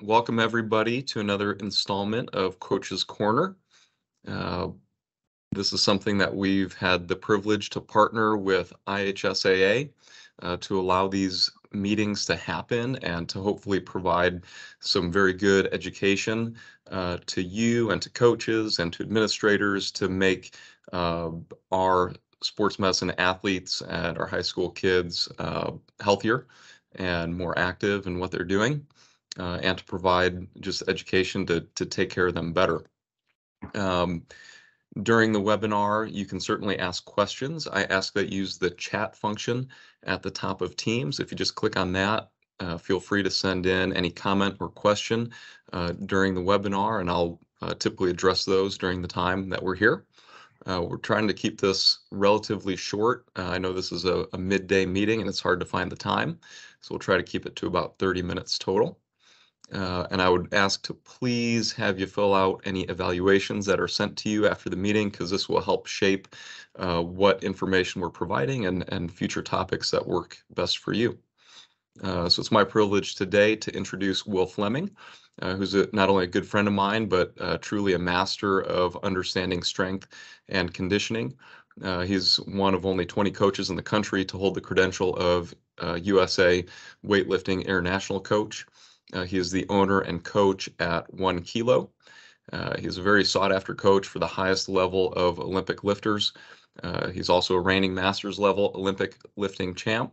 Welcome, everybody, to another installment of Coach's Corner. Uh, this is something that we've had the privilege to partner with IHSAA uh, to allow these meetings to happen and to hopefully provide some very good education uh, to you and to coaches and to administrators to make uh, our sports medicine athletes and our high school kids uh, healthier and more active in what they're doing uh, and to provide just education to, to take care of them better. Um, during the webinar, you can certainly ask questions. I ask that you use the chat function at the top of Teams. If you just click on that, uh, feel free to send in any comment or question uh, during the webinar, and I'll uh, typically address those during the time that we're here. Uh, we're trying to keep this relatively short. Uh, I know this is a, a midday meeting and it's hard to find the time, so we'll try to keep it to about 30 minutes total. Uh, and I would ask to please have you fill out any evaluations that are sent to you after the meeting because this will help shape uh, what information we're providing and, and future topics that work best for you. Uh, so it's my privilege today to introduce Wil Fleming, uh, who's a, not only a good friend of mine, but uh, truly a master of understanding strength and conditioning. Uh, he's one of only 20 coaches in the country to hold the credential of USA weightlifting international coach. Uh, he is the owner and coach at One Kilo. Uh, he's a very sought after coach for the highest level of Olympic lifters. Uh, he's also a reigning masters level Olympic lifting champ.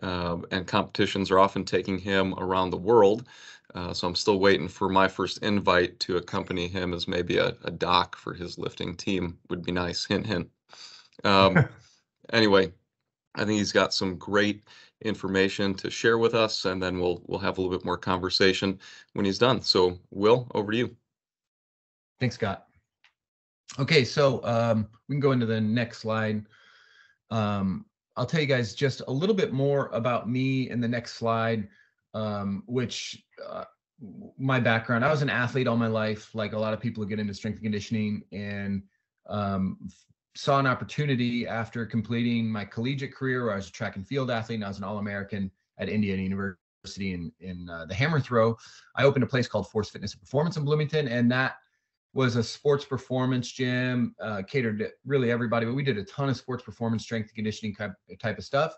Um, and competitions are often taking him around the world. Uh, so I'm still waiting for my first invite to accompany him as maybe a, a doc for his lifting team would be nice. Hint, hint. Um, anyway, I think he's got some great information to share with us, and then we'll we'll have a little bit more conversation when he's done. So, Wil, over to you. Thanks, Scott. Okay, so um, we can go into the next slide. Um, I'll tell you guys just a little bit more about me in the next slide, um, which uh, my background. I was an athlete all my life, like a lot of people who get into strength and conditioning, and um, saw an opportunity after completing my collegiate career where I was a track and field athlete and I was an All-American at Indiana University in, in uh, the hammer throw. I opened a place called Force Fitness and Performance in Bloomington and that was a sports performance gym, uh, catered to really everybody, but we did a ton of sports performance, strength and conditioning type, type of stuff.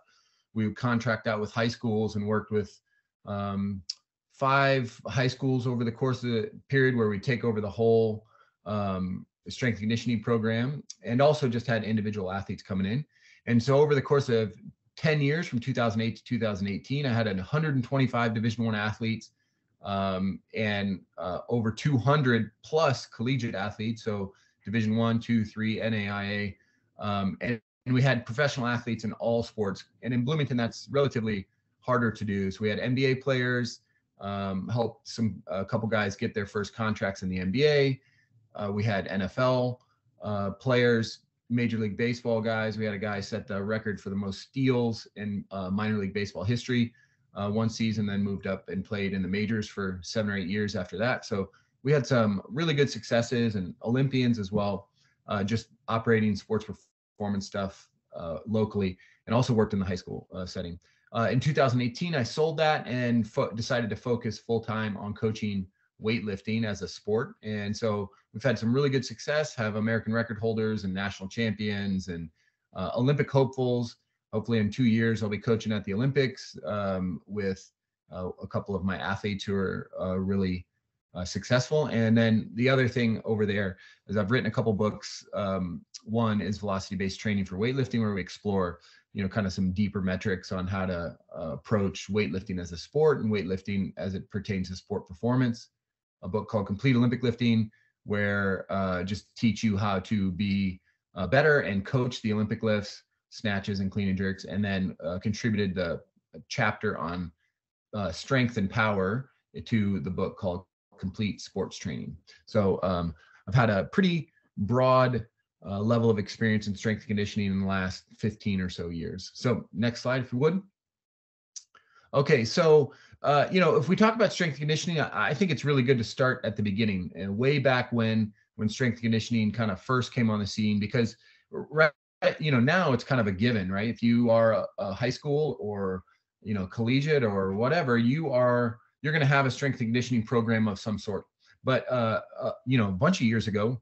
We would contract out with high schools and worked with um, five high schools over the course of the period where we take over the whole um, strength conditioning program and also just had individual athletes coming in. And so over the course of 10 years from 2008 to 2018, I had 125 division one athletes um, and uh, over 200 plus collegiate athletes. So division one, two, three, NAIA. Um, and, and we had professional athletes in all sports. And in Bloomington, that's relatively harder to do. So we had NBA players, um, helped some a couple guys get their first contracts in the NBA. Uh, we had NFL uh, players, Major League Baseball guys. We had a guy set the record for the most steals in uh, minor league baseball history uh, one season, then moved up and played in the majors for seven or eight years after that. So we had some really good successes and Olympians as well, uh, just operating sports performance stuff uh, locally, and also worked in the high school setting. in 2018, I sold that and fo- decided to focus full time on coaching weightlifting as a sport. And so we've had some really good success, have American record holders and national champions and uh, Olympic hopefuls. Hopefully, in two years, I'll be coaching at the Olympics um, with uh, a couple of my athletes who are uh, really uh, successful. And then the other thing over there is I've written a couple books. Um, one is velocity based training for weightlifting, where we explore you know kind of some deeper metrics on how to uh, approach weightlifting as a sport and weightlifting as it pertains to sport performance a book called Complete Olympic Lifting, where uh, just teach you how to be uh, better and coach the Olympic lifts, snatches, and clean and jerks, and then uh, contributed the chapter on uh, strength and power to the book called Complete Sports Training. So um, I've had a pretty broad uh, level of experience in strength conditioning in the last 15 or so years. So next slide, if you would. Okay, so uh, you know, if we talk about strength conditioning, I, I, think it's really good to start at the beginning, and way back when when strength conditioning kind of first came on the scene, because right, you know, now it's kind of a given, right? If you are a, a high school or you know collegiate or whatever, you are you're going to have a strength conditioning program of some sort. But uh, uh, you know, a bunch of years ago,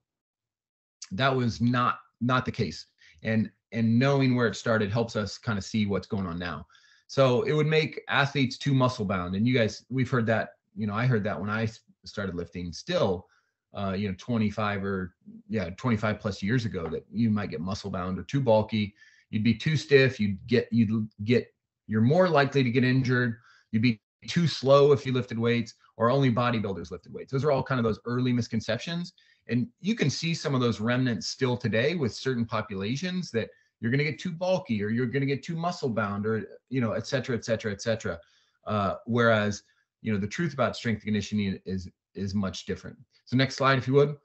that was not not the case. And and knowing where it started helps us kind of see what's going on now. So it would make athletes too muscle bound. And you guys, we've heard that. You know, I heard that when I started lifting. Still, uh, you know, 25 or yeah, 25 plus years ago, that you might get muscle bound or too bulky. You'd be too stiff. You'd get you'd get you're more likely to get injured. You'd be too slow if you lifted weights, or only bodybuilders lifted weights. Those are all kind of those early misconceptions. And you can see some of those remnants still today with certain populations that you're going to get too bulky or you're going to get too muscle bound or, you know, et cetera, et cetera, et cetera. Uh, whereas, you know, the truth about strength conditioning is, is much different. So next slide, if you would.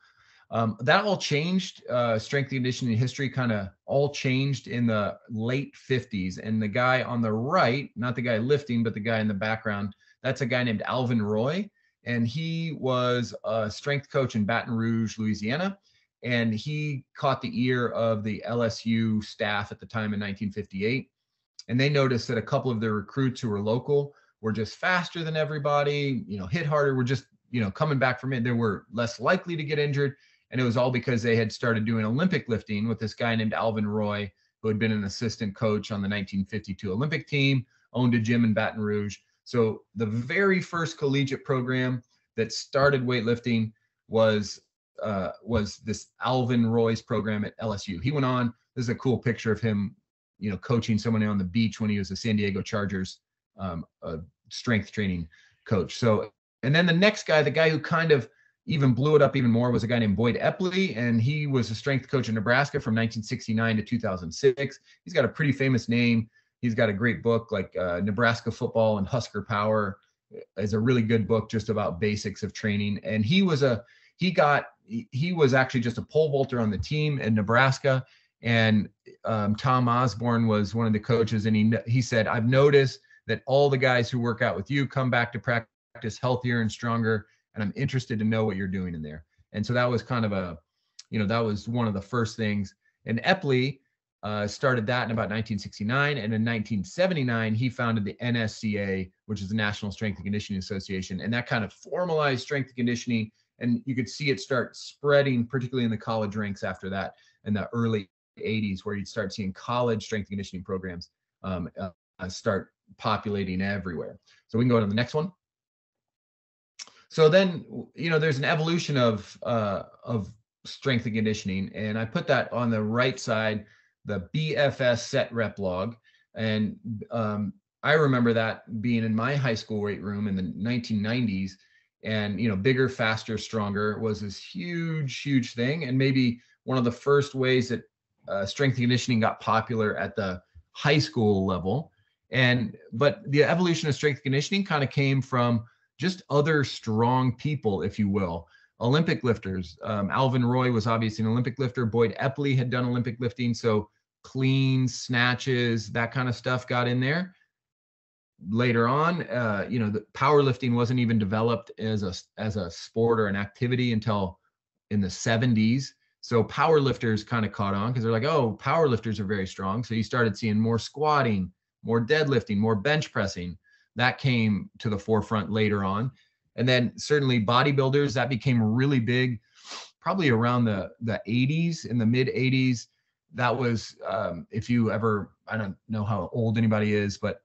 Um, that all changed. Uh, strength conditioning history kind of all changed in the late 50s. And the guy on the right, not the guy lifting, but the guy in the background, that's a guy named Alvin Roy. And he was a strength coach in Baton Rouge, Louisiana. And he caught the ear of the LSU staff at the time in 1958. And they noticed that a couple of their recruits who were local were just faster than everybody, you know, hit harder, were just, you know, coming back from it. They were less likely to get injured and it was all because they had started doing Olympic lifting with this guy named Alvin Roy, who had been an assistant coach on the 1952 Olympic team, owned a gym in Baton Rouge. So the very first collegiate program that started weightlifting was uh, was this Alvin Roy's program at LSU. He went on. This is a cool picture of him, you know, coaching someone on the beach when he was a San Diego Chargers um, strength training coach. So, and then the next guy, the guy who kind of even blew it up even more was a guy named Boyd Epley, and he was a strength coach in Nebraska from 1969 to 2006. He's got a pretty famous name. He's got a great book like uh, Nebraska Football and Husker Power is a really good book just about basics of training. And he was a he got he was actually just a pole vaulter on the team in Nebraska. And um, Tom Osborne was one of the coaches, and he he said, "I've noticed that all the guys who work out with you come back to practice healthier and stronger and I'm interested to know what you're doing in there. And so that was kind of a, you know, that was one of the first things. And Epley uh, started that in about 1969. And in 1979, he founded the NSCA, which is the National Strength and Conditioning Association. And that kind of formalized strength and conditioning. And you could see it start spreading, particularly in the college ranks after that in the early 80s, where you'd start seeing college strength and conditioning programs um, uh, start populating everywhere. So we can go to the next one so then you know there's an evolution of uh, of strength and conditioning and i put that on the right side the bfs set rep log and um, i remember that being in my high school weight room in the 1990s and you know bigger faster stronger was this huge huge thing and maybe one of the first ways that uh, strength conditioning got popular at the high school level and but the evolution of strength conditioning kind of came from just other strong people, if you will. Olympic lifters. Um, Alvin Roy was obviously an Olympic lifter. Boyd Epley had done Olympic lifting. So cleans, snatches, that kind of stuff got in there. Later on, uh, you know, the powerlifting wasn't even developed as a as a sport or an activity until in the 70s. So powerlifters kind of caught on because they're like, oh, powerlifters are very strong. So you started seeing more squatting, more deadlifting, more bench pressing that came to the forefront later on and then certainly bodybuilders that became really big probably around the the 80s in the mid 80s that was um, if you ever i don't know how old anybody is but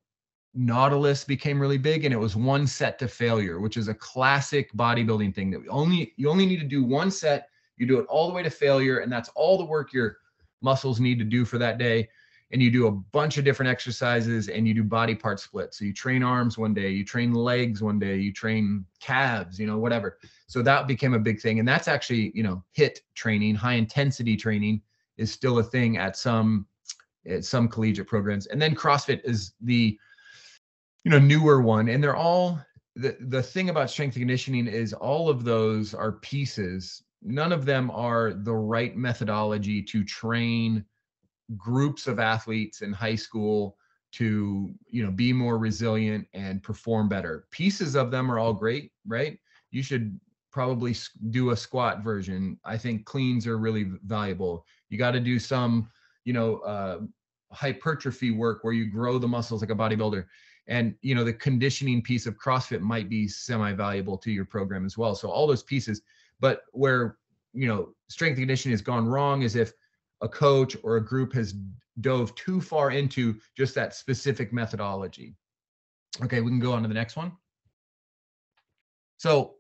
nautilus became really big and it was one set to failure which is a classic bodybuilding thing that only you only need to do one set you do it all the way to failure and that's all the work your muscles need to do for that day and you do a bunch of different exercises and you do body part splits. So you train arms one day, you train legs one day, you train calves, you know, whatever. So that became a big thing. And that's actually, you know, HIT training, high intensity training is still a thing at some at some collegiate programs. And then CrossFit is the you know newer one and they're all the the thing about strength conditioning is all of those are pieces. None of them are the right methodology to train groups of athletes in high school to you know be more resilient and perform better. Pieces of them are all great right? You should probably do a squat version. I think cleans are really valuable. You got to do some you know uh, hypertrophy work where you grow the muscles like a bodybuilder and you know the conditioning piece of CrossFit might be semi-valuable to your program as well. So all those pieces, but where you know strength conditioning has gone wrong is if a coach or a group has dove too far into just that specific methodology. Okay, we can go on to the next one. So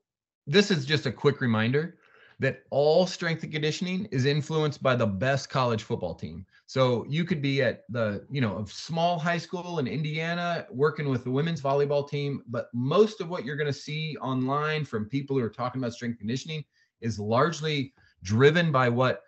this is just a quick reminder that all strength and conditioning is influenced by the best college football team. So you could be at the, you know, a small high school in Indiana working with the women's volleyball team, but most of what you're going to see online from people who are talking about strength conditioning is largely driven by what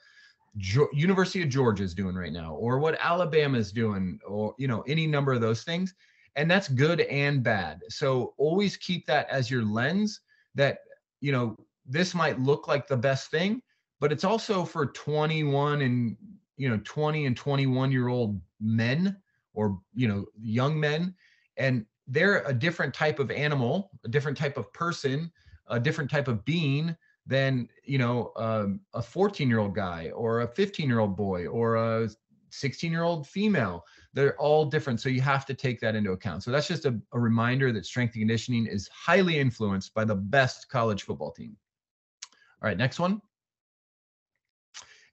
University of Georgia is doing right now or what Alabama is doing or you know any number of those things and that's good and bad. So always keep that as your lens that you know this might look like the best thing, but it's also for 21 and you know 20 and 21 year old men or you know young men. And they're a different type of animal, a different type of person, a different type of being than you know um, a 14 year old guy or a 15 year old boy or a 16 year old female. They're all different so you have to take that into account. So that's just a, a reminder that strength and conditioning is highly influenced by the best college football team all right, next one.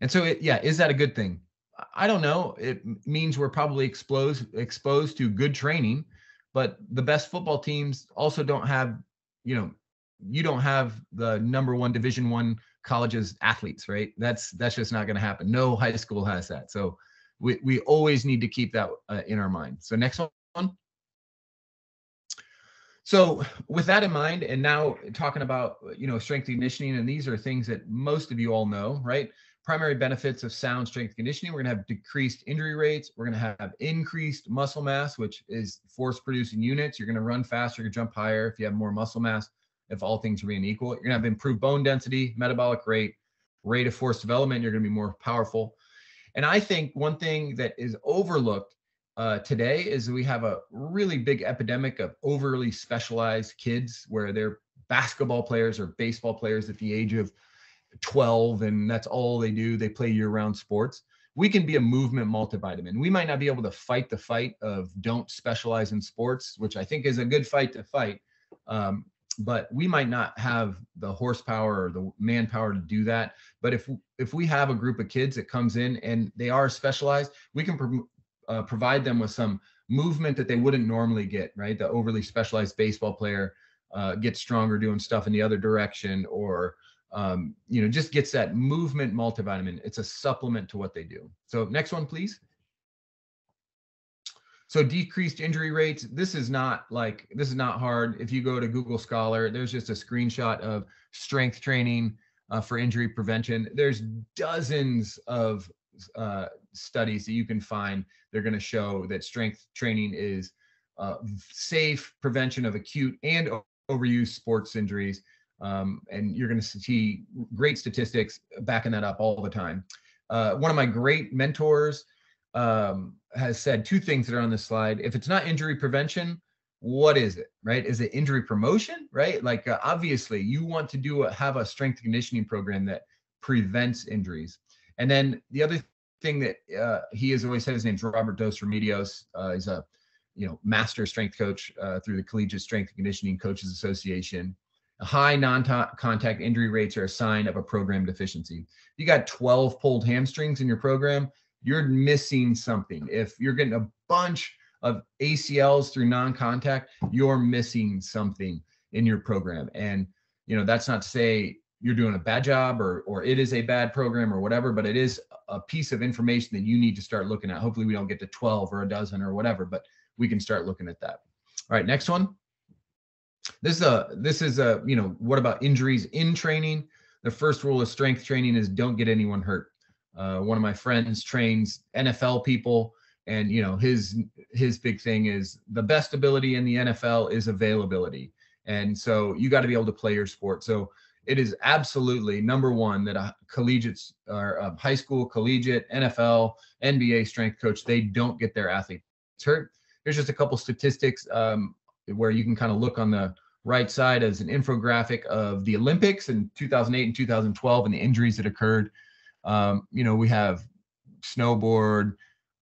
And so, it, yeah, is that a good thing? I don't know. It means we're probably exposed exposed to good training, but the best football teams also don't have, you know, you don't have the number one Division One colleges athletes, right? That's that's just not going to happen. No high school has that. So we we always need to keep that uh, in our mind. So next one. So with that in mind, and now talking about you know strength conditioning, and these are things that most of you all know, right? Primary benefits of sound strength conditioning: we're going to have decreased injury rates, we're going to have increased muscle mass, which is force producing units. You're going to run faster, you jump higher if you have more muscle mass. If all things remain equal, you're going to have improved bone density, metabolic rate, rate of force development. You're going to be more powerful. And I think one thing that is overlooked uh, today is we have a really big epidemic of overly specialized kids where they're basketball players or baseball players at the age of 12 and that's all they do. They play year-round sports. We can be a movement multivitamin. We might not be able to fight the fight of don't specialize in sports which i think is a good fight to fight um, but we might not have the horsepower or the manpower to do that. But if if we have a group of kids that comes in and they are specialized we can uh, provide them with some movement that they wouldn't normally get, right? The overly specialized baseball player uh, gets stronger doing stuff in the other direction or, um, you know, just gets that movement multivitamin. It's a supplement to what they do. So next one, please. So decreased injury rates. This is not like, this is not hard. If you go to Google Scholar, there's just a screenshot of strength training uh, for injury prevention. There's dozens of uh, studies that you can find, they're going to show that strength training is uh, safe prevention of acute and overuse sports injuries. Um, and you're going to see great statistics backing that up all the time. Uh, one of my great mentors um, has said two things that are on this slide. If it's not injury prevention, what is it, right? Is it injury promotion, right? Like uh, obviously you want to do a, have a strength conditioning program that prevents injuries. And then the other thing that uh, he has always said, his name's Robert Dos Remedios. Uh, he's a you know master strength coach uh, through the Collegiate Strength and Conditioning Coaches Association. High non-contact injury rates are a sign of a program deficiency. You got 12 pulled hamstrings in your program, you're missing something. If you're getting a bunch of ACLs through non-contact, you're missing something in your program. And you know that's not to say you're doing a bad job or or it is a bad program or whatever but it is a piece of information that you need to start looking at. Hopefully we don't get to 12 or a dozen or whatever but we can start looking at that. All right next one. This is a this is a you know what about injuries in training? The first rule of strength training is don't get anyone hurt. Uh, one of my friends trains nfl people and you know his his big thing is the best ability in the nfl is availability. And so you got to be able to play your sport. So it is absolutely number one that a collegiate or a high school, collegiate, NFL, NBA strength coach, they don't get their athletes hurt. There's just a couple statistics um, where you can kind of look on the right side as an infographic of the Olympics in 2008 and 2012 and the injuries that occurred. Um, you know, we have snowboard,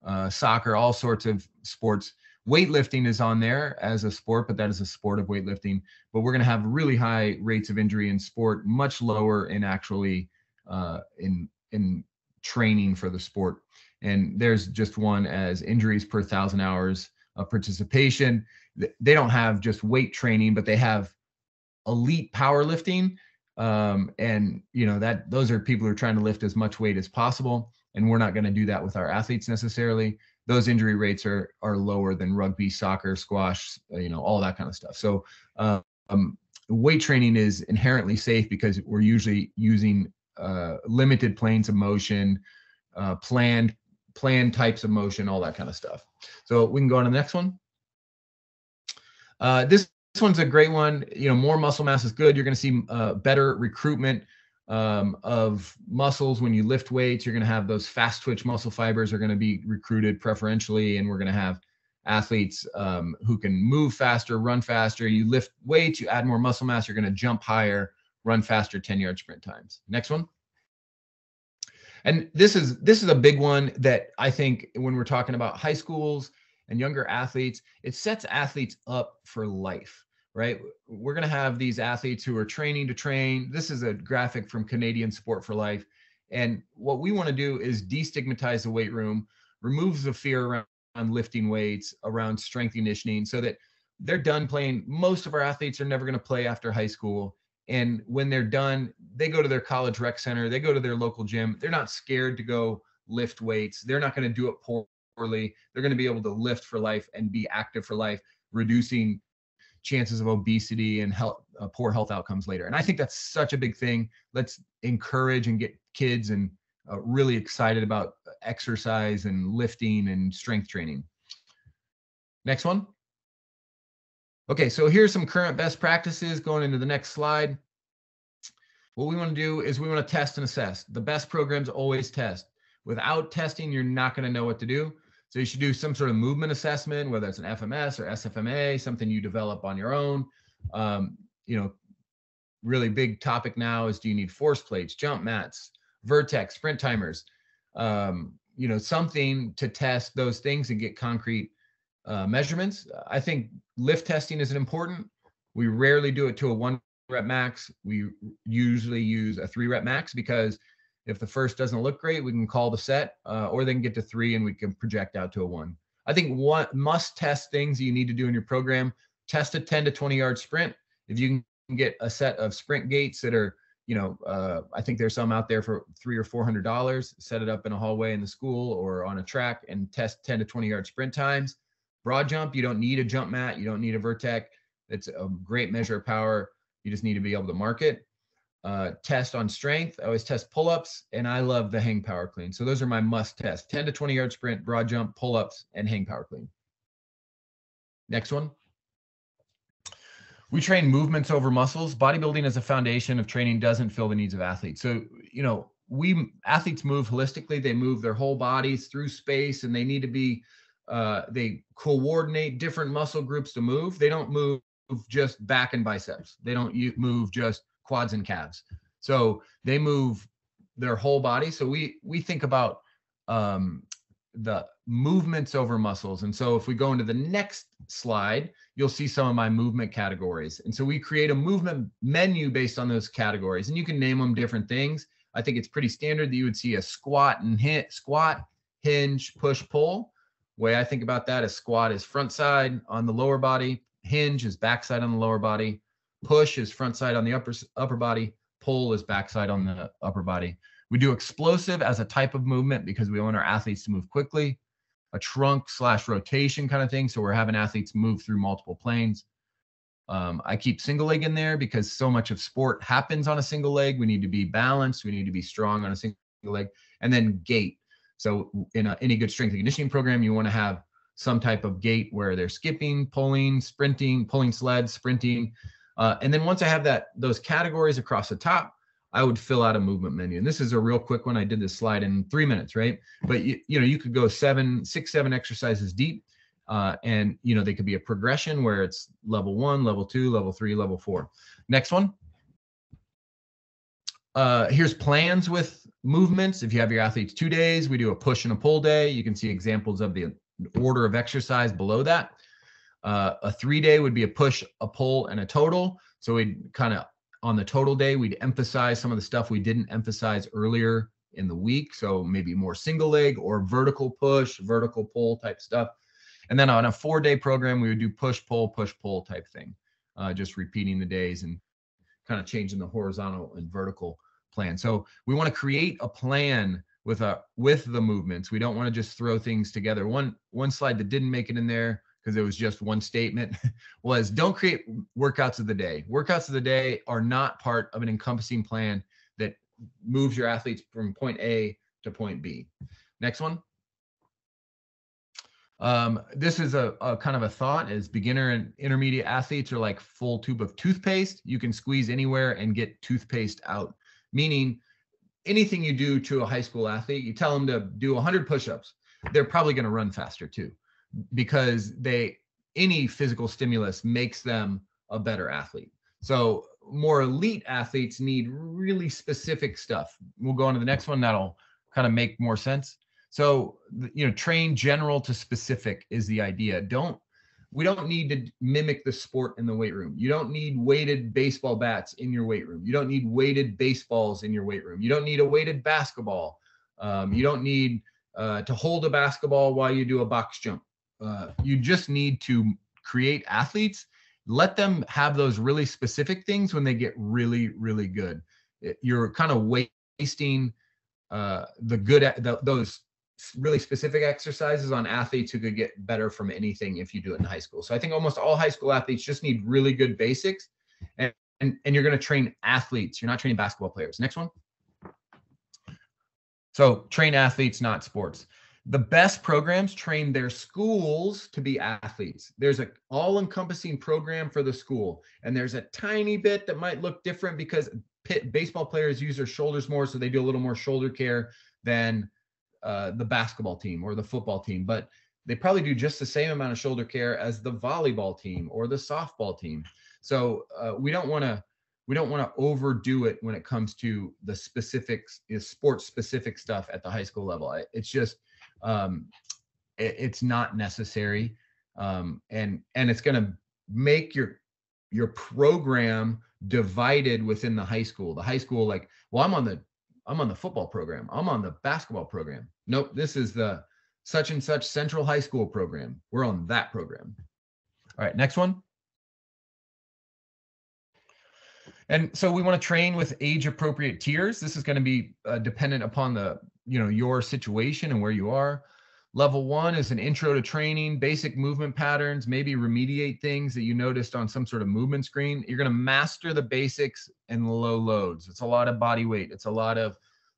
uh, soccer, all sorts of sports weightlifting is on there as a sport, but that is a sport of weightlifting. But we're going to have really high rates of injury in sport, much lower in actually uh, in in training for the sport. And there's just one as injuries per thousand hours of participation. They don't have just weight training, but they have elite powerlifting. Um, and you know that those are people who are trying to lift as much weight as possible. And we're not going to do that with our athletes necessarily those injury rates are are lower than rugby, soccer, squash, uh, you know, all that kind of stuff. So um, weight training is inherently safe because we're usually using uh, limited planes of motion, uh, planned planned types of motion, all that kind of stuff. So we can go on to the next one. Uh, this, this one's a great one. You know, more muscle mass is good. You're going to see uh, better recruitment um, of muscles. When you lift weights you're going to have those fast twitch muscle fibers are going to be recruited preferentially and we're going to have athletes um, who can move faster run faster. You lift weights you add more muscle mass you're going to jump higher run faster 10 yard sprint times. Next one. And this is this is a big one that i think when we're talking about high schools and younger athletes it sets athletes up for life right? We're going to have these athletes who are training to train. This is a graphic from Canadian Sport for Life. And what we want to do is destigmatize the weight room, remove the fear around, lifting weights, around strength conditioning, so that they're done playing. Most of our athletes are never going to play after high school. And when they're done, they go to their college rec center, they go to their local gym. They're not scared to go lift weights. They're not going to do it poorly. They're going to be able to lift for life and be active for life, reducing chances of obesity and health, uh, poor health outcomes later. And I think that's such a big thing. Let's encourage and get kids and uh, really excited about exercise and lifting and strength training. Next one. Okay, so here's some current best practices going into the next slide. What we want to do is we want to test and assess. The best programs always test. Without testing, you're not going to know what to do. So you should do some sort of movement assessment, whether it's an FMS or SFMA, something you develop on your own. Um, you know, really big topic now is do you need force plates, jump mats, vertec, sprint timers, um, you know, something to test those things and get concrete uh, measurements. I think lift testing is important. We rarely do it to a one rep max. We usually use a three rep max because if the first doesn't look great, we can call the set, uh, or they can get to three and we can project out to a one. I think one must test things you need to do in your program. Test a 10 to 20 yard sprint. If you can get a set of sprint gates that are, you know, uh, I think there's some out there for three or four hundred dollars. Set it up in a hallway in the school or on a track and test 10 to 20 yard sprint times. Broad jump, you don't need a jump mat, you don't need a vertec. It's a great measure of power. You just need to be able to mark it uh, test on strength. I always test pull ups, and I love the hang power clean. So those are my must tests 10 to 20 yard sprint, broad jump, pull ups, and hang power clean. Next one. We train movements over muscles. Bodybuilding as a foundation of training doesn't fill the needs of athletes. So, you know, we athletes move holistically, they move their whole bodies through space, and they need to be, uh, they coordinate different muscle groups to move. They don't move just back and biceps, they don't move just quads and calves. So they move their whole body. So we we think about um, the movements over muscles. And so if we go into the next slide, you'll see some of my movement categories. And so we create a movement menu based on those categories, and you can name them different things. I think it's pretty standard that you would see a squat and hit squat, hinge, push, pull. Way I think about that is squat is front side on the lower body, hinge is backside on the lower body, Push is front side on the upper upper body. Pull is backside on the upper body. We do explosive as a type of movement because we want our athletes to move quickly. A trunk slash rotation kind of thing. So we're having athletes move through multiple planes. Um, I keep single leg in there because so much of sport happens on a single leg. We need to be balanced. We need to be strong on a single leg. And then gait. So in a, any good strength and conditioning program, you want to have some type of gait where they're skipping, pulling, sprinting, pulling sleds, sprinting, uh, and then once I have that those categories across the top, I would fill out a movement menu. And this is a real quick one. I did this slide in three minutes, right? But you, you know, you could go seven, six, seven exercises deep. Uh, and you know, they could be a progression where it's level one, level two, level three, level four. Next one. Uh, here's plans with movements. If you have your athletes two days, we do a push and a pull day. You can see examples of the order of exercise below that. Uh, a three day would be a push, a pull, and a total. So we'd kind of on the total day, we'd emphasize some of the stuff we didn't emphasize earlier in the week. So maybe more single leg or vertical push, vertical pull type stuff. And then on a four day program, we would do push, pull, push, pull type thing, uh, just repeating the days and kind of changing the horizontal and vertical plan. So we want to create a plan with a with the movements. We don't want to just throw things together. One one slide that didn't make it in there because it was just one statement was don't create workouts of the day. Workouts of the day are not part of an encompassing plan that moves your athletes from point A to point B. Next one. Um, this is a, a, kind of a thought as beginner and intermediate athletes are like full tube of toothpaste. You can squeeze anywhere and get toothpaste out, meaning anything you do to a high school athlete, you tell them to do 100 push-ups, they're probably going to run faster too because they any physical stimulus makes them a better athlete. So more elite athletes need really specific stuff. We'll go on to the next one that'll kind of make more sense. So, you know, train general to specific is the idea. Don't we don't need to mimic the sport in the weight room. You don't need weighted baseball bats in your weight room. You don't need weighted baseballs in your weight room. You don't need a weighted basketball. Um, you don't need uh, to hold a basketball while you do a box jump. Uh, you just need to create athletes. Let them have those really specific things when they get really, really good. You're kind of wasting uh, the good the, those really specific exercises on athletes who could get better from anything if you do it in high school. So I think almost all high school athletes just need really good basics and and, and you're going to train athletes. You're not training basketball players. Next one. So train athletes, not sports. The best programs train their schools to be athletes. There's a all-encompassing program for the school, and there's a tiny bit that might look different because baseball players use their shoulders more, so they do a little more shoulder care than uh, the basketball team or the football team, but they probably do just the same amount of shoulder care as the volleyball team or the softball team. So uh, we don't want to we don't want to overdo it when it comes to the specifics, is sports specific stuff at the high school level. It's just um, it, it's not necessary, um, and and it's going to make your your program divided within the high school. The high school, like, well, I'm on the I'm on the football program. I'm on the basketball program. Nope, this is the such and such central high school program. We're on that program. All right, next one. And so we want to train with age appropriate tiers. This is going to be uh, dependent upon the, you know, your situation and where you are. Level one is an intro to training, basic movement patterns, maybe remediate things that you noticed on some sort of movement screen. You're going to master the basics and low loads. It's a lot of body weight. It's a lot of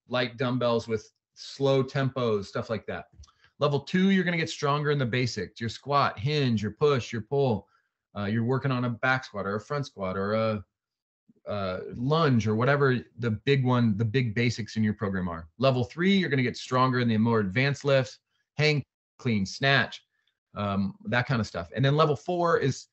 light dumbbells with slow tempos, stuff like that. Level two, you're going to get stronger in the basics. Your squat, hinge, your push, your pull. Uh, you're working on a back squat or a front squat or a, a lunge or whatever the big one, the big basics in your program are. Level three, you're going to get stronger in the more advanced lifts hang clean, snatch, um, that kind of stuff. And then level four is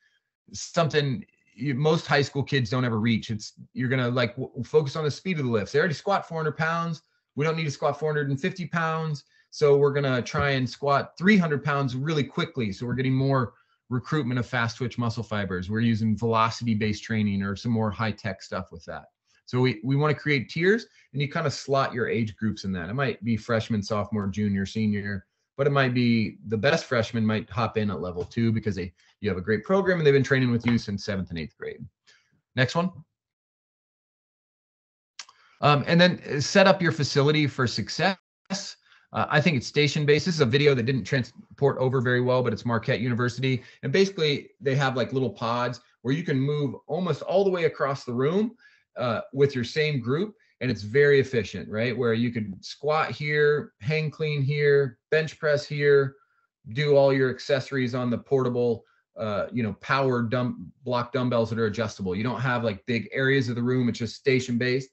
something you, most high school kids don't ever reach. It's you're gonna like w- focus on the speed of the lifts. They already squat 400 pounds. We don't need to squat 450 pounds. So we're gonna try and squat 300 pounds really quickly. So we're getting more recruitment of fast twitch muscle fibers. We're using velocity based training or some more high tech stuff with that. So we, we want to create tiers and you kind of slot your age groups in that. It might be freshman, sophomore, junior, senior, but it might be the best freshman might hop in at level two because they you have a great program and they've been training with you since seventh and eighth grade. Next one. Um, and then uh, set up your facility for success. Uh, I think it's station based. This is a video that didn't transport over very well, but it's Marquette University. And basically, they have like little pods where you can move almost all the way across the room uh, with your same group and it's very efficient, right? Where you could squat here, hang clean here, bench press here, do all your accessories on the portable, uh, you know, power dumb block dumbbells that are adjustable. You don't have like big areas of the room; it's just station based.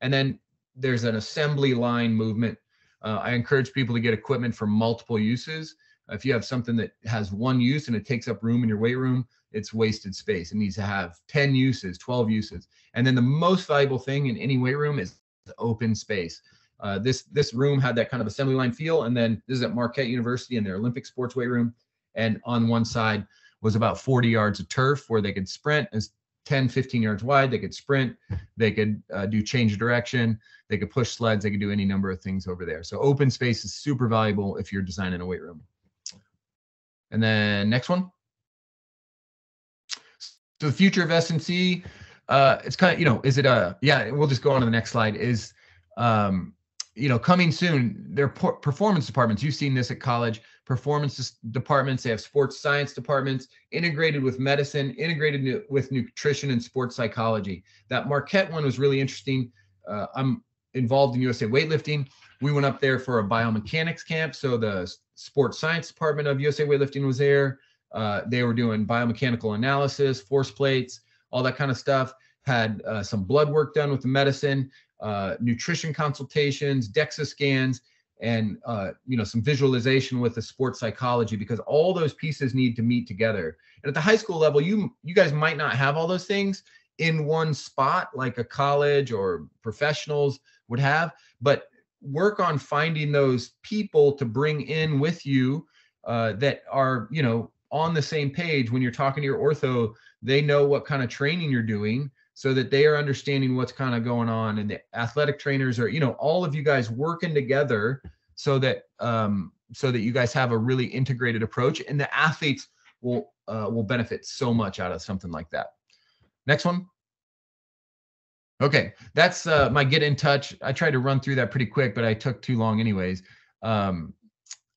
And then there's an assembly line movement. Uh, I encourage people to get equipment for multiple uses. If you have something that has one use and it takes up room in your weight room, it's wasted space. It needs to have 10 uses, 12 uses. And then the most valuable thing in any weight room is open space. Uh, this this room had that kind of assembly line feel, and then this is at Marquette University in their Olympic sports weight room, and on one side was about 40 yards of turf where they could sprint as 10, 15 yards wide. They could sprint, they could uh, do change direction, they could push sleds, they could do any number of things over there. So open space is super valuable if you're designing a weight room. And then next one. So the future of S&C, uh, it's kind of, you know, is it a, yeah, we'll just go on to the next slide is, um, you know, coming soon, their performance departments, you've seen this at college, performance departments, they have sports science departments, integrated with medicine, integrated with nutrition and sports psychology. That Marquette one was really interesting. Uh, I'm involved in USA weightlifting. We went up there for a biomechanics camp. So the sports science department of USA weightlifting was there. Uh, they were doing biomechanical analysis, force plates, all that kind of stuff. Had uh, some blood work done with the medicine, uh, nutrition consultations, DEXA scans, and uh, you know some visualization with the sports psychology because all those pieces need to meet together. And at the high school level, you you guys might not have all those things in one spot like a college or professionals would have, but work on finding those people to bring in with you uh, that are you know on the same page when you're talking to your ortho they know what kind of training you're doing so that they are understanding what's kind of going on and the athletic trainers are you know all of you guys working together so that um, so that you guys have a really integrated approach and the athletes will uh, will benefit so much out of something like that. Next one. Okay that's uh, my get in touch. I tried to run through that pretty quick but i took too long anyways. Um,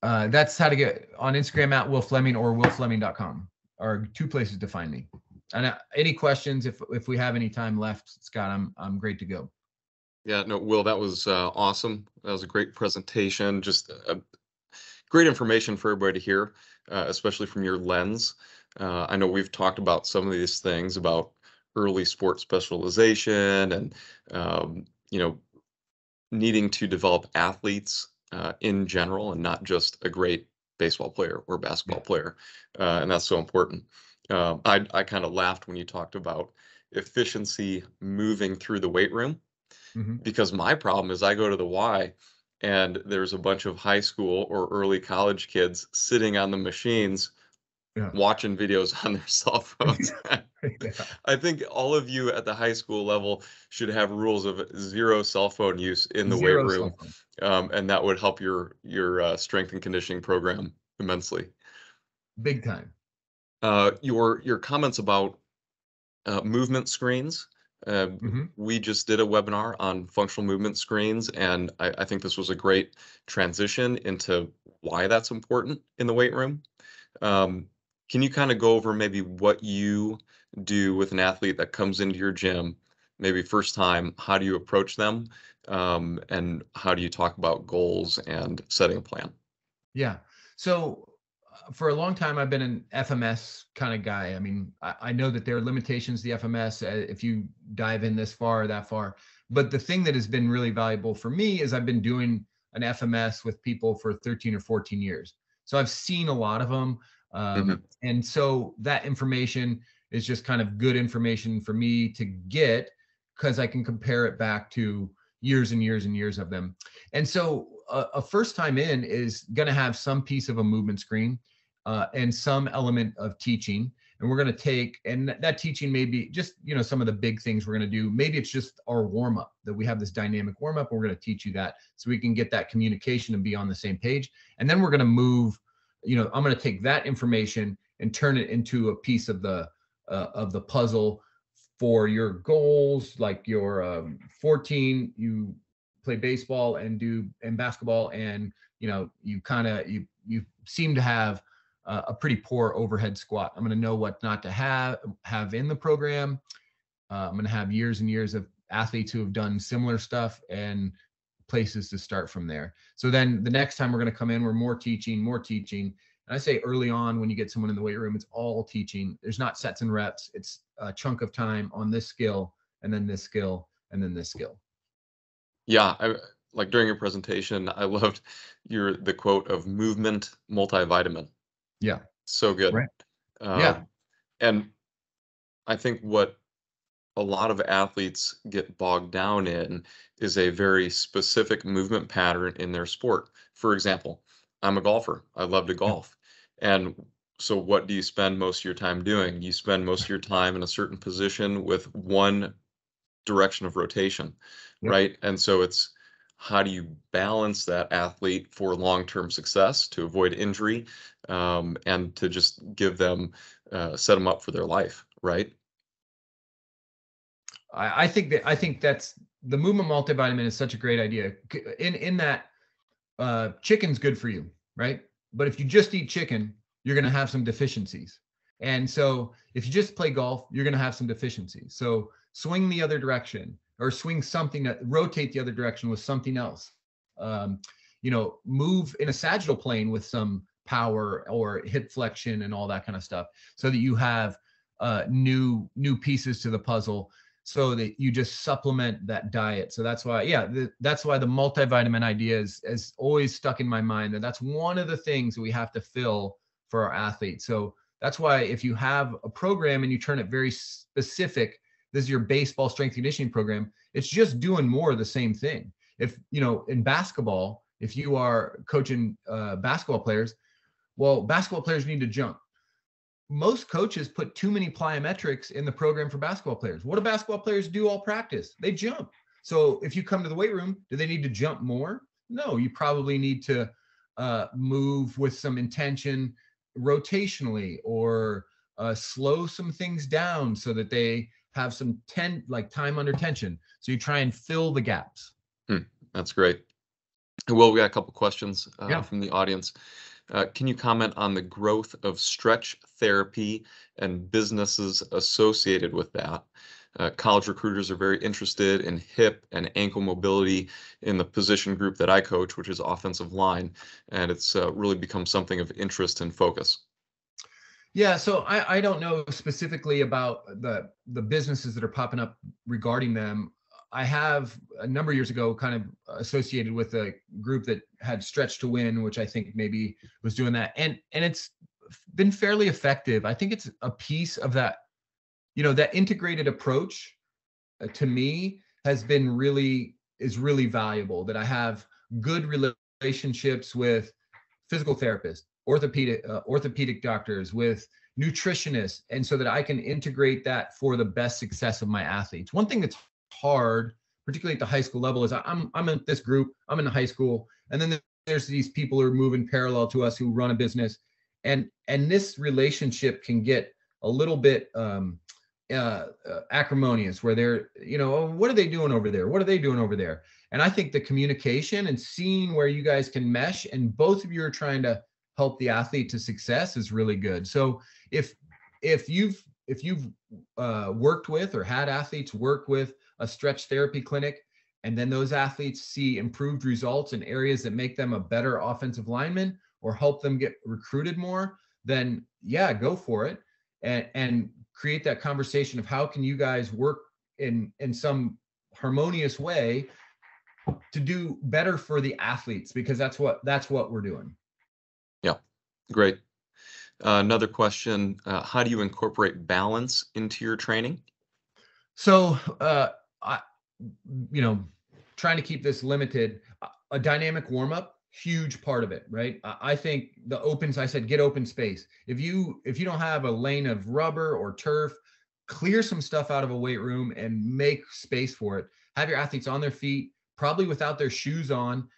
uh, that's how to get on Instagram at Wil Fleming or wilfleming.com are two places to find me. And uh, any questions, if if we have any time left, Scott, I'm I'm great to go. Yeah, no, Wil, that was uh, awesome. That was a great presentation. Just uh, great information for everybody to hear, uh, especially from your lens. Uh, I know we've talked about some of these things about early sport specialization and um, you know needing to develop athletes uh, in general and not just a great baseball player or basketball player. Uh, and that's so important. Um, I, I kind of laughed when you talked about efficiency moving through the weight room mm-hmm. because my problem is I go to the Y and there's a bunch of high school or early college kids sitting on the machines yeah. watching videos on their cell phones. yeah. I think all of you at the high school level should have rules of zero cell phone use in the zero weight room, um, and that would help your your uh, strength and conditioning program immensely. Big time. Uh, your your comments about uh, movement screens. Uh, mm-hmm. We just did a webinar on functional movement screens, and I, I think this was a great transition into why that's important in the weight room. Um, can you kind of go over maybe what you do with an athlete that comes into your gym, maybe first time? How do you approach them? Um, and how do you talk about goals and setting a plan? Yeah. So for a long time, I've been an FMS kind of guy. I mean, I, I know that there are limitations to the FMS uh, if you dive in this far or that far. But the thing that has been really valuable for me is I've been doing an FMS with people for 13 or 14 years. So I've seen a lot of them. Um, mm-hmm. And so that information is just kind of good information for me to get because I can compare it back to years and years and years of them. And so a, a first time in is going to have some piece of a movement screen uh, and some element of teaching. And we're going to take, and that teaching may be just, you know, some of the big things we're going to do. Maybe it's just our warm up that we have this dynamic warm up. We're going to teach you that so we can get that communication and be on the same page. And then we're going to move you know i'm going to take that information and turn it into a piece of the uh, of the puzzle for your goals like your um, 14 you play baseball and do and basketball and you know you kind of you you seem to have uh, a pretty poor overhead squat i'm going to know what not to have have in the program uh, i'm going to have years and years of athletes who have done similar stuff and places to start from there. So then the next time we're going to come in, we're more teaching, more teaching. And I say early on when you get someone in the weight room, it's all teaching. There's not sets and reps. It's a chunk of time on this skill and then this skill and then this skill. Yeah, I, like during your presentation, I loved your the quote of movement multivitamin. Yeah. So good. Right. Uh, yeah. And I think what a lot of athletes get bogged down in is a very specific movement pattern in their sport. For example, I'm a golfer. I love to golf. And so what do you spend most of your time doing? You spend most of your time in a certain position with one direction of rotation, right? And so it's how do you balance that athlete for long-term success to avoid injury um, and to just give them uh, set them up for their life, right? I, I think that I think that's the movement multivitamin is such a great idea. In in that uh, chicken's good for you, right? But if you just eat chicken, you're going to have some deficiencies. And so if you just play golf, you're going to have some deficiencies. So swing the other direction or swing something that rotate the other direction with something else. Um, you know, move in a sagittal plane with some power or hip flexion and all that kind of stuff so that you have uh, new new pieces to the puzzle so that you just supplement that diet. So that's why, yeah, that's why the multivitamin idea is, is always stuck in my mind. And that's one of the things that we have to fill for our athletes. So that's why if you have a program and you turn it very specific, this is your baseball strength conditioning program, it's just doing more of the same thing. If, you know, in basketball, if you are coaching uh, basketball players, well, basketball players need to jump most coaches put too many plyometrics in the program for basketball players. What do basketball players do all practice? They jump. So if you come to the weight room, do they need to jump more? No, you probably need to uh, move with some intention rotationally or uh, slow some things down so that they have some ten like time under tension. So you try and fill the gaps. That's great. Well, we got a couple questions uh, Yeah. from the audience. Uh, can you comment on the growth of stretch therapy and businesses associated with that? Uh, college recruiters are very interested in hip and ankle mobility in the position group that I coach, which is offensive line, and it's uh, really become something of interest and focus. Yeah, so I, I don't know specifically about the the businesses that are popping up regarding them. I have a number of years ago kind of associated with a group that had Stretch to Win, which I think maybe was doing that, and and it's been fairly effective. I think it's a piece of that, you know, that integrated approach uh, to me has been really is really valuable. That I have good relationships with physical therapists, orthopedic uh, orthopedic doctors, with nutritionists, and so that I can integrate that for the best success of my athletes. One thing that's hard, particularly at the high school level, is I'm I'm in this group, I'm in the high school, and then there's these people who are moving parallel to us who run a business, and and this relationship can get a little bit um, uh, uh, acrimonious, where they're you know oh, what are they doing over there? What are they doing over there? And I think the communication and seeing where you guys can mesh, and both of you are trying to help the athlete to success is really good. So if if you've if you've uh, worked with or had athletes work with a stretch therapy clinic, and then those athletes see improved results in areas that make them a better offensive lineman or help them get recruited more, then yeah, go for it and and create that conversation of how can you guys work in in some harmonious way to do better for the athletes because that's what that's what we're doing. Great. Uh, another question: uh, How do you incorporate balance into your training? So, uh, I, you know, trying to keep this limited, a- a dynamic warm up, huge part of it, right? I think the opens, I said, get open space. If you if you don't have a lane of rubber or turf, clear some stuff out of a weight room and make space for it. Have your athletes on their feet, probably without their shoes on.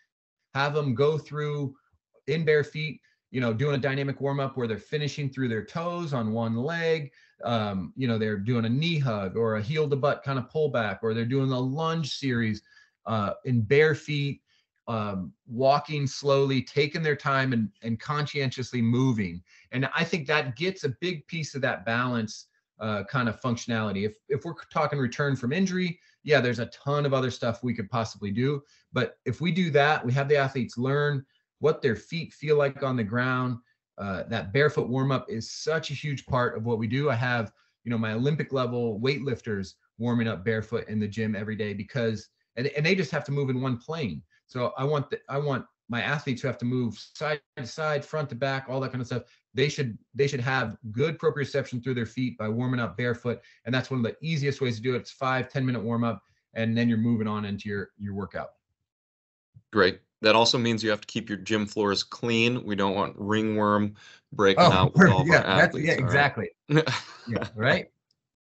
Have them go through in bare feet, you know, doing a dynamic warm up where they're finishing through their toes on one leg, um, you know, they're doing a knee hug or a heel to butt kind of pullback, or they're doing a lunge series uh, in bare feet, um, walking slowly, taking their time and, and conscientiously moving. And I think that gets a big piece of that balance uh, kind of functionality. If, if we're talking return from injury, yeah, there's a ton of other stuff we could possibly do. But if we do that, we have the athletes learn what their feet feel like on the ground, uh, that barefoot warm up is such a huge part of what we do. I have, you know, my Olympic level weightlifters warming up barefoot in the gym every day because, and, and they just have to move in one plane. So I want the, I want my athletes who have to move side to side, front to back, all that kind of stuff, they should they should have good proprioception through their feet by warming up barefoot. And that's one of the easiest ways to do it. It's five, 10 minute warm up, and then you're moving on into your your workout. Great. That also means you have to keep your gym floors clean. We don't want ringworm breaking Oh, out with all yeah, our athletes. yeah, all right? exactly. Yeah, right.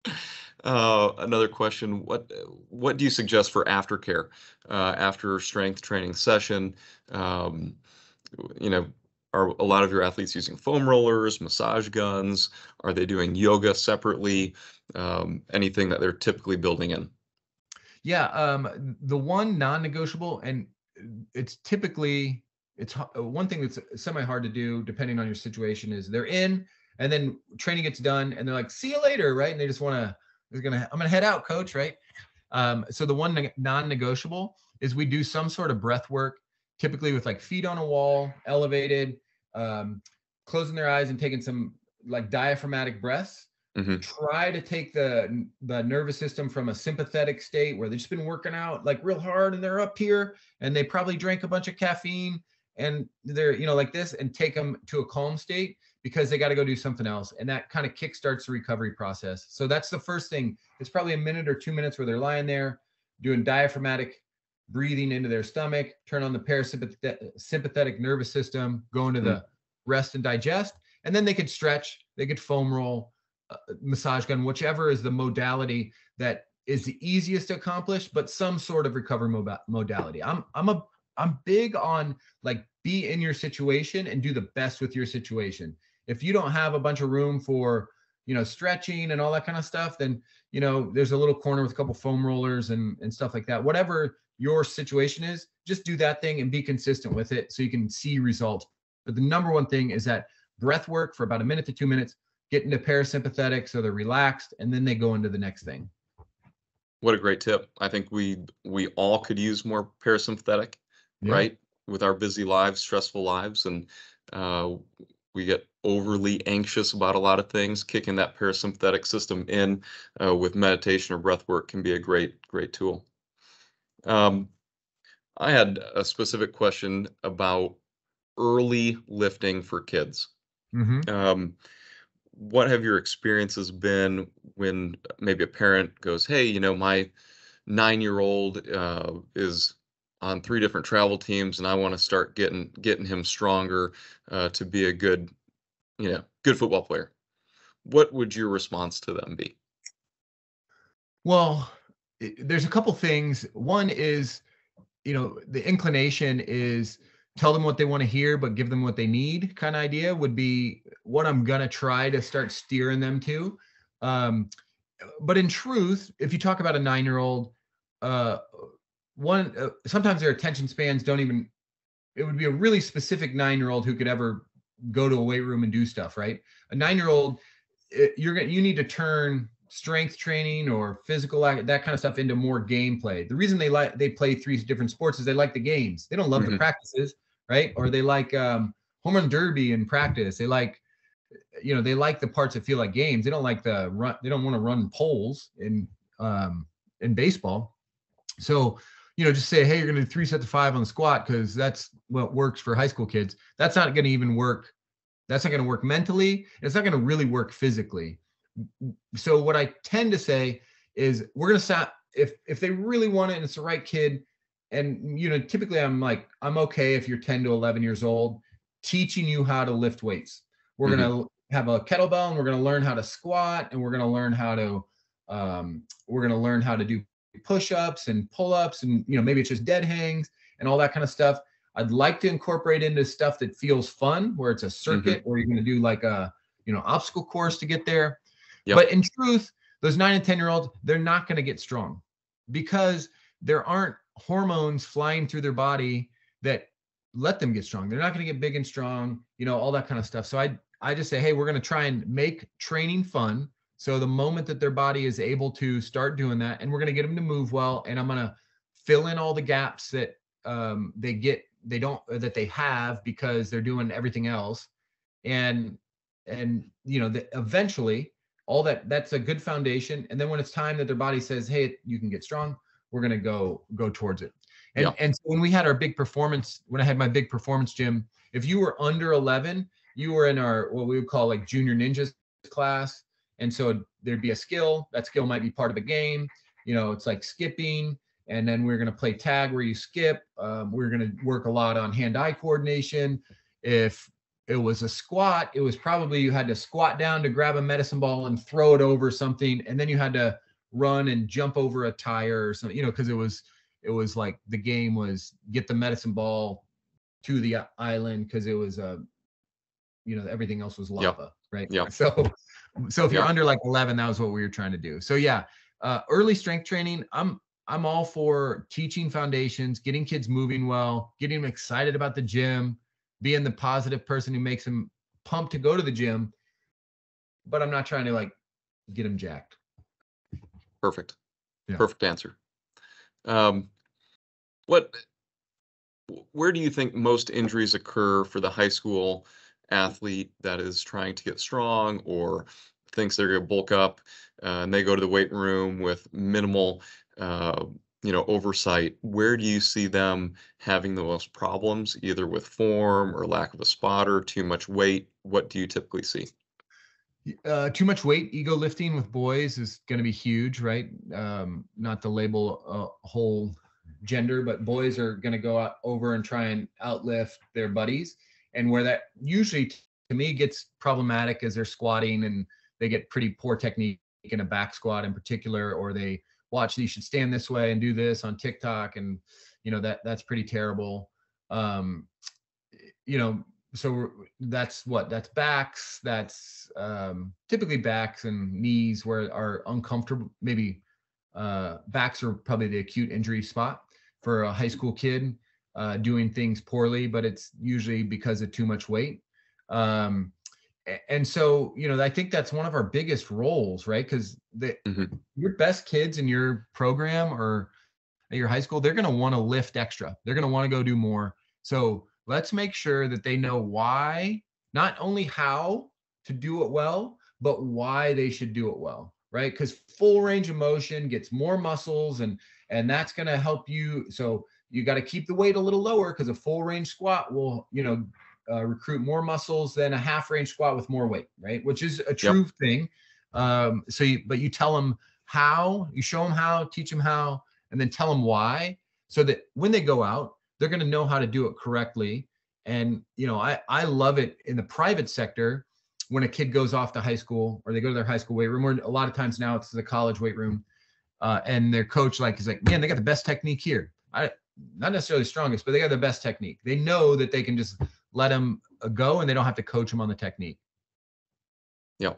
Uh, another question: What what do you suggest for aftercare uh, after strength training session? Um, you know, are a lot of your athletes using foam rollers, massage guns? Are they doing yoga separately? Um, anything that they're typically building in? Yeah, um, the one non-negotiable, and it's typically it's uh, one thing that's semi-hard to do depending on your situation is they're in and then training gets done and they're like, see you later, right? And they just want to, they're gonna, I'm gonna head out, coach, right? Um, so the one non-negotiable is we do some sort of breath work, typically with like feet on a wall, elevated, um, closing their eyes and taking some like diaphragmatic breaths Mhm. try to take the the nervous system from a sympathetic state where they've just been working out like real hard and they're up here and they probably drank a bunch of caffeine and they're you know like this and take them to a calm state because they got to go do something else. And that kind of kickstarts the recovery process. So that's the first thing. It's probably a minute or two minutes where they're lying there doing diaphragmatic breathing into their stomach turn on the parasympathetic sympathetic nervous system go into the rest and digest. And then they could stretch they could foam roll massage gun, whichever is the modality that is the easiest to accomplish, but some sort of recovery modality. I'm I'm a I'm big on like be in your situation and do the best with your situation. If you don't have a bunch of room for you know stretching and all that kind of stuff, then you know there's a little corner with a couple foam rollers and and stuff like that. Whatever your situation is, just do that thing and be consistent with it so you can see results. But the number one thing is that breath work for about a minute to two minutes get into parasympathetic so they're relaxed and then they go into the next thing What a great tip! I think we we all could use more parasympathetic. Yeah. right? With our busy lives, stressful lives, and uh, we get overly anxious about a lot of things. Kicking that parasympathetic system in uh, with meditation or breath work can be a great, great tool. Um, I had a specific question about early lifting for kids. Mhm. Um, what have your experiences been when maybe a parent goes, "Hey, you know, my nine-year-old uh, is on three different travel teams, and I want to start getting getting him stronger uh, to be a good, you know, good football player." What would your response to them be? well there's a couple things one is you know the inclination is tell them what they want to hear but give them what they need kind of idea would be what i'm gonna try to start steering them to. Um, but in truth if you talk about a nine year old uh, one uh, sometimes their attention spans don't even it would be a really specific nine year old who could ever go to a weight room and do stuff right? A nine year old you're gonna you need to turn strength training or physical that kind of stuff into more gameplay. The reason they like they play three different sports is they like the games. They don't love the Mhm. practices, right? Or they like um, home run derby in practice. They like, you know, they like the parts that feel like games. They don't like the run. They don't want to run poles in um, in baseball. So you know, just say, hey, you're gonna do three sets of five on the squat because that's what works for high school kids. That's not gonna even work. That's not gonna work mentally. It's not gonna really work physically so what I tend to say is we're gonna stop if if they really want it and it's the right kid, and you know, typically I'm like, I'm okay if you're 10 to 11 years old, teaching you how to lift weights. We're gonna have a kettlebell and we're gonna learn how to squat and we're gonna learn how to um, we're gonna learn how to do push-ups and pull-ups and you know maybe it's just dead hangs and all that kind of stuff. I'd like to incorporate into stuff that feels fun, where it's a circuit, or you're gonna do like a you know obstacle course to get there. Yep. But in truth, those nine and 10 year olds, they're not going to get strong because there aren't hormones flying through their body that let them get strong. They're not going to get big and strong, you know, all that kind of stuff. So I, I just say, hey, we're going to try and make training fun. So the moment that their body is able to start doing that, and we're going to get them to move well, and I'm going to fill in all the gaps that um, they get, they don't, that they have because they're doing everything else, and and you know, the, eventually all that that's a good foundation and then when it's time that their body says hey you can get strong we're going to go go towards it And Yeah. and so when we had our big performance, when I had my big performance gym, if you were under 11, you were in our what we would call like junior ninjas class. And so there'd be a skill. That skill might be part of a game. You know, it's like skipping. And then we're going to play tag where you skip. Um, we're going to work a lot on hand-eye coordination. If it was a squat, it was probably you had to squat down to grab a medicine ball and throw it over something, and then you had to run and jump over a tire or something. You know, because it was it was like the game was get the medicine ball to the island because it was a you know everything else was lava right Yep. so so if you're Yep. under like 11 that was what we were trying to do so yeah uh, early strength training i'm i'm all for teaching foundations getting kids moving well getting them excited about the gym being the positive person who makes them pumped to go to the gym but i'm not trying to like get him jacked Perfect. Yeah. Perfect answer. Um, what, where do you think most injuries occur for the high school athlete that is trying to get strong or thinks they're going to bulk up uh, and they go to the weight room with minimal, uh, you know, oversight? Where do you see them having the most problems, either with form or lack of a spotter, too much weight? What do you typically see? uh, too much weight ego lifting with boys is going to be huge right um, not to label a whole gender but boys are going to go out over and try and outlift their buddies and where that usually to me gets problematic is they're squatting and they get pretty poor technique in a back squat in particular or they watch you should stand this way and do this on tiktok and you know that that's pretty terrible. Um you know so that's what that's backs that's um typically backs and knees where are uncomfortable maybe uh backs are probably the acute injury spot for a high school kid uh doing things poorly but it's usually because of too much weight. Um and so you know i think that's one of our biggest roles right because the Mhm. your best kids in your program or at your high school they're going to want to lift extra they're going to want to go do more so let's make sure that they know why, not only how to do it well, but why they should do it well, right? Because full range of motion gets more muscles and and that's going to help you. So you got to keep the weight a little lower because a full range squat will, you know, uh, recruit more muscles than a half range squat with more weight, right? Which is a true thing. Um, so, you, but you tell them how, you show them how, teach them how, and then tell them why, so that when they go out, they're going to know how to do it correctly and you know i i love it in the private sector when a kid goes off to high school or they go to their high school weight room or a lot of times now it's the college weight room uh, and their coach like is like man they got the best technique here i not necessarily strongest but they got the best technique they know that they can just let them go and they don't have to coach them on the technique Yeah.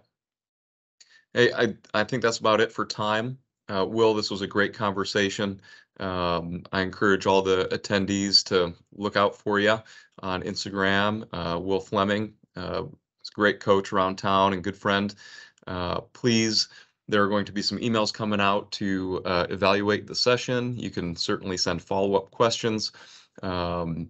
Hey, I, I think that's about it for time. Uh, Wil, this was a great conversation. Um, I encourage all the attendees to look out for you on Instagram. Uh, Wil Fleming, uh, great coach around town and good friend. Uh, please, there are going to be some emails coming out to uh, evaluate the session. You can certainly send follow-up questions. Um,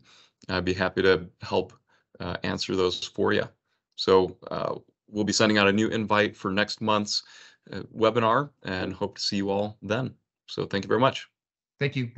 I'd be happy to help uh, answer those for you. So uh, we'll be sending out a new invite for next month's uh, webinar and hope to see you all then. So thank you very much. thank you